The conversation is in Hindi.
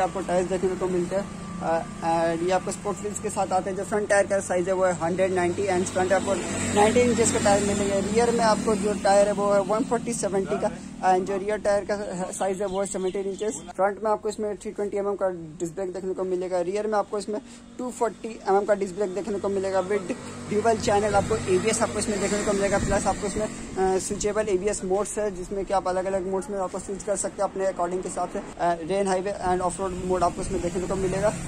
आपको टाइल्स देखने को मिलते हैं। एंड ये आपको स्पोर्ट व्हील्स के साथ आते हैं, जो फ्रंट टायर का साइज़ है, वो है हंड्रेड नाइन्टी एंड फ्रंट आपको नाइनटी इंचेस का टायर मिलेंगे। रियर में आपको जो टायर है, वो है वन फोर्टी सेवेंटी का एंड जो रियर टायर का साइज़ है, वो है सेवेंटीन इंचेस फ्रंट में आपको इसमें थ्री ट्वेंटी एम का डिस्क ब्रेक देखने को मिलेगा। रियर में आपको इसमें टू फोर्टी एम का डिस्क ब्रेक देखने को मिलेगा। विद ड्यूबल चैनल आपको एबीएस आपको इसमें देखने को मिलेगा। प्लस आपको इसमें स्विचेबल एबीएस मोड्स है, जिसमें कि आप अलग अलग मोड्स में आपको स्विच कर सकते हैं अपने अकॉर्डिंग के हिसाब से rain highway and off road mode आपको इसमें देखने को मिलेगा।